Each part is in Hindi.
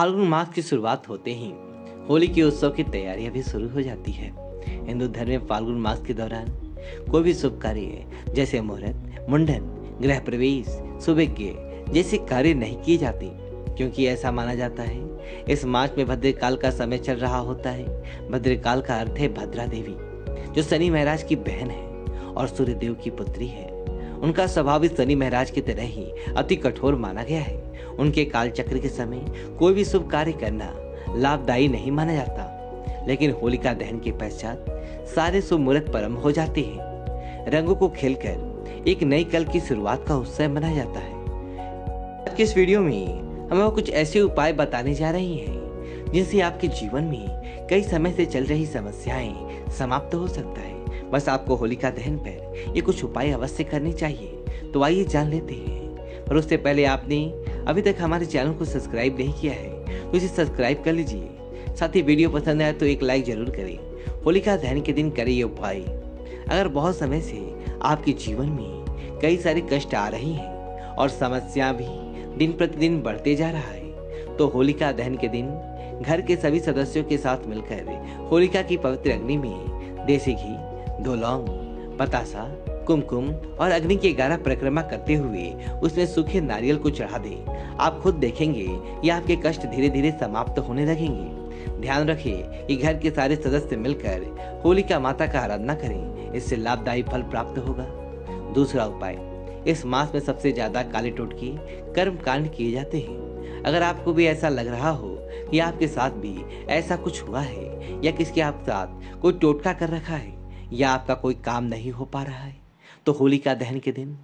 फाल्गुन मास की शुरुआत होते ही होली के उत्सव की तैयारियाँ भी शुरू हो जाती है। हिंदू धर्म में फाल्गुन मास के दौरान कोई भी शुभ कार्य जैसे मुहूर्त, मुंडन, गृह प्रवेश सुभिज्ञ जैसे कार्य नहीं किए जाते, क्योंकि ऐसा माना जाता है, इस मास में भद्रकाल का समय चल रहा होता है। भद्रकाल का अर्थ है भद्रा देवी जो शनि महाराज की बहन है और सूर्य देव की पुत्री है। उनका स्वभाव भी शनि महाराज की तरह ही अति कठोर माना गया है। उनके कालचक्र के समय कोई भी शुभ कार्य करना लाभदायी नहीं माना जाता। लेकिन होलिका दहन के पश्चात सारे शुभ मुहूर्त परम हो जाते हैं। रंगों को खेलकर एक नई कल की शुरुआत का उत्सव मनाया जाता है। इस वीडियो में हम कुछ ऐसे उपाय बताने जा रहे हैं, जिनसे आपके जीवन में कई समय से चल रही समस्याएँ समाप्त हो सकता है। बस आपको होलिका दहन पर ये कुछ उपाय अवश्य करने चाहिए। तो आइए जान लेते हैं। पर उससे पहले आपने अभी तक हमारे चैनल को सब्सक्राइब नहीं किया है तो इसे सब्सक्राइब कर लीजिए। साथ ही वीडियो पसंद आए तो एक लाइक ज़रूर करें। होलिका दहन के दिन करें ये उपाय। अगर बहुत समय से आपके जीवन में कई सारे कष्ट आ रहे हैं और समस्या भी दिन प्रतिदिन बढ़ते जा रहा है तो होलिका दहन के दिन घर के सभी सदस्यों के साथ मिलकर होलिका की पवित्र अग्नि में देसी घी दो बतासा कुमकुम और अग्नि की ग्यारह परिक्रमा करते हुए उसमें सूखे नारियल को चढ़ा दें। आप खुद देखेंगे ये आपके कष्ट धीरे धीरे समाप्त होने लगेंगे। ध्यान रखें कि घर के सारे सदस्य मिलकर होलिका माता का आराधना करें। इससे लाभदायी फल प्राप्त होगा। दूसरा उपाय, इस मास में सबसे ज़्यादा काले टोटकी कर्म कांड किए जाते हैं। अगर आपको भी ऐसा लग रहा हो कि आपके साथ भी ऐसा कुछ हुआ है या किसके आप साथ कोई टोटका कर रखा है या आपका कोई काम नहीं हो पा रहा है तो होलिका दहन के दिन,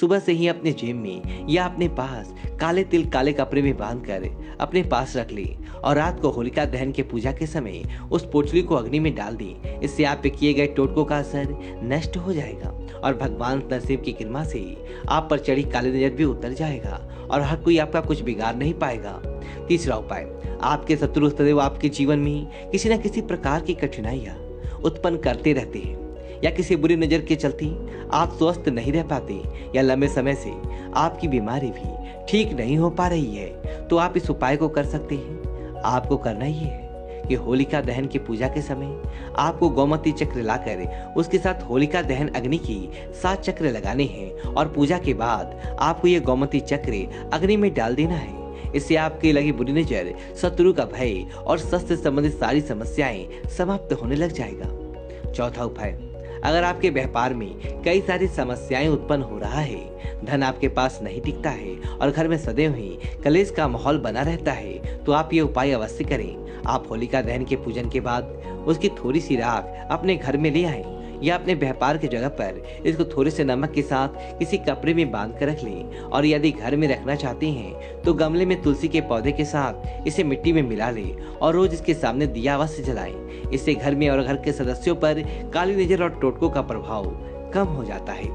सुबह से ही अपने जेब में या अपने पास काले तिल काले कपड़े में बाँध कर अपने पास रख ले और रात को होलिका दहन के पूजा के समय उस पोटली को अग्नि में डाल दी। इससे आप पे किए गए टोटकों का असर नष्ट हो जाएगा और भगवान नसीब की कृपा से आप पर चढ़ी काली नज़र भी उतर जाएगा और हर कोई आपका कुछ बिगाड़ नहीं पाएगा। तीसरा उपाय, आपके शत्रु सदैव आपके जीवन में किसी न किसी प्रकार की कठिनाइयाँ उत्पन्न करते रहते हैं। या किसी बुरी नज़र के चलते आप स्वस्थ नहीं रह पाते, या लंबे समय से आपकी बीमारी भी ठीक नहीं हो पा रही है तो आप इस उपाय को कर सकते हैं। आपको करना ही है कि होलिका दहन की पूजा के समय आपको गौमती चक्र लाकर उसके साथ होलिका दहन अग्नि की सात चक्र लगाने हैं और पूजा के बाद आपको ये गौमती चक्र अग्नि में डाल देना है। इससे आपके लगी बुरी नज़र, शत्रु का भय और शस्त्र संबंधित सारी समस्याएँ समाप्त होने लग जाएगा। चौथा उपाय। अगर आपके व्यापार में कई सारी समस्याएँ उत्पन्न हो रहा है, धन आपके पास नहीं टिकता है और घर में सदैव ही कलेश का माहौल बना रहता है तो आप ये उपाय अवश्य करें। आप होलिका दहन के पूजन के बाद उसकी थोड़ी सी राख अपने घर में ले आए। या अपने व्यापार की जगह पर इसको थोड़े से नमक के साथ किसी कपड़े में बाँध कर रख लें। और यदि घर में रखना चाहते हैं तो गमले में तुलसी के पौधे के साथ इसे मिट्टी में मिला लें और रोज इसके सामने दिया अवश्य जलाएँ। इससे घर में और घर के सदस्यों पर काली नज़र और टोटकों का प्रभाव कम हो जाता है।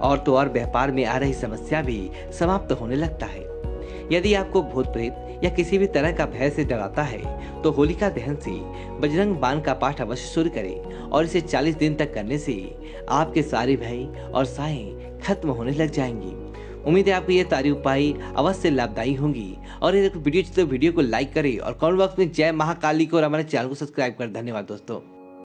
और तो और व्यापार में आ रही समस्या भी समाप्त होने लगता है। यदि आपको भूत प्रेत या किसी भी तरह का भय से डराता है तो होलिका दहन से बजरंग बाण का पाठ अवश्य शुरू करें और इसे 40 दिन तक करने से आपके सारे भय और साए खत्म होने लग जाएँगी। उम्मीद है आपको ये सारी उपाय अवश्य लाभदायी होंगी और यदि वीडियो तो वीडियो को लाइक करें और कमेंट बॉक्स में जय महाकाली को और हमारे चैनल को सब्सक्राइब कर। धन्यवाद दोस्तों।